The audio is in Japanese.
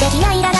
と嫌いだ